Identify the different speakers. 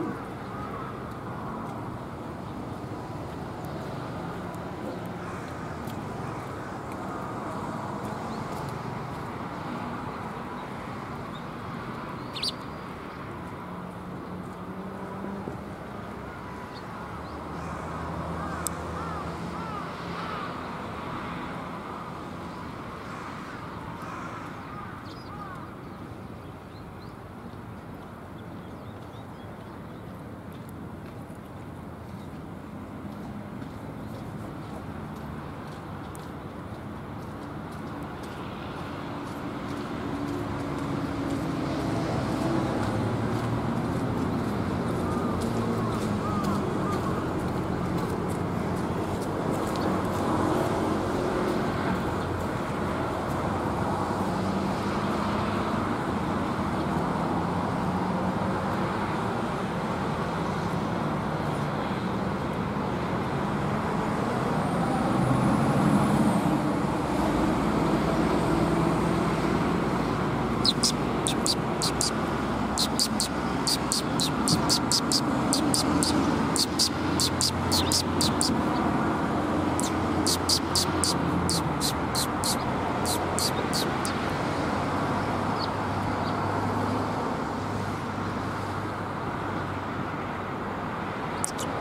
Speaker 1: Ooh.